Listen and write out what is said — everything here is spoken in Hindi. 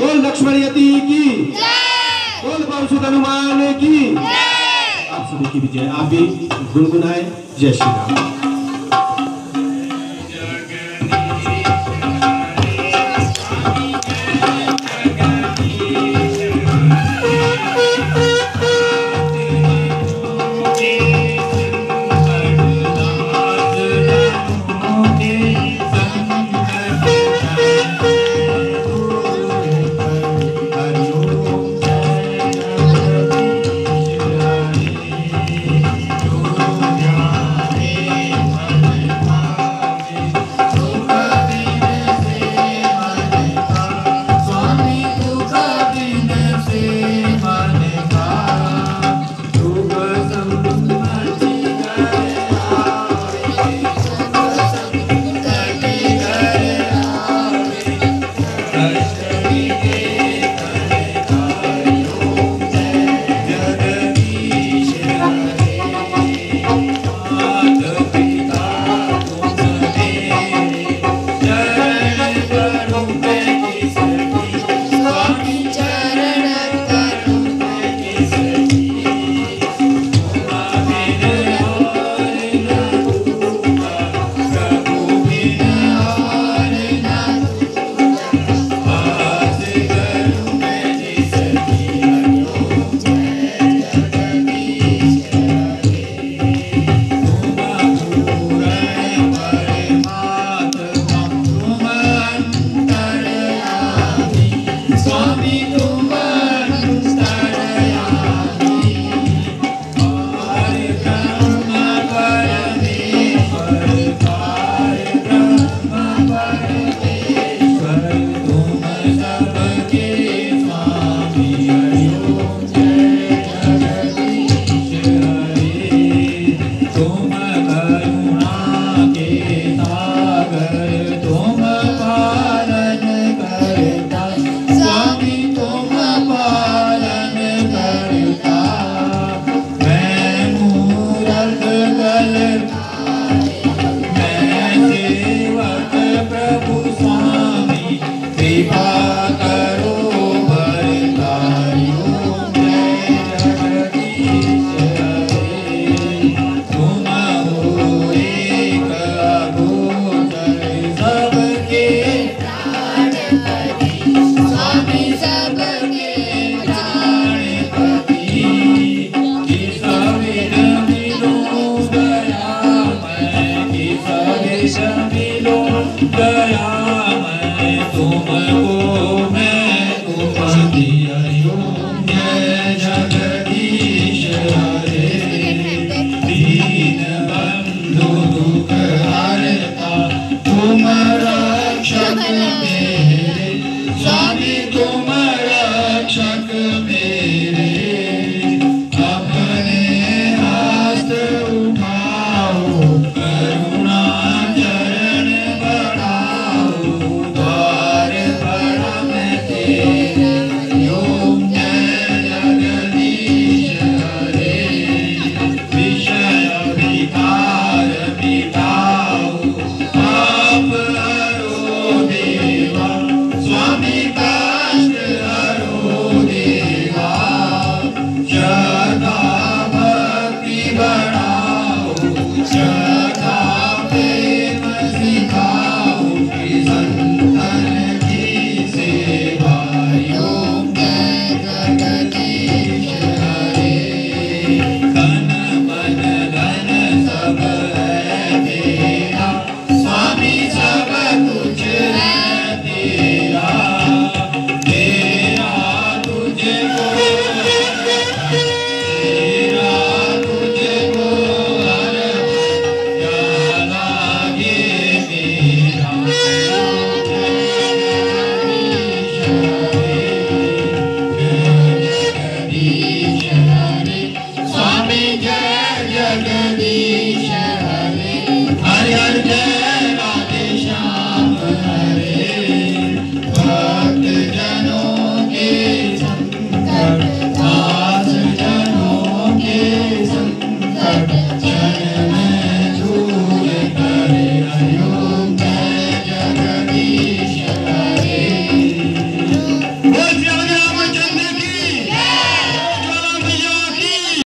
बोल लक्ष्मण यति की बोल पवन हनुमान की। आप सभी की विजय। आप भी गुनगुनाए। जय श्री राम। dia.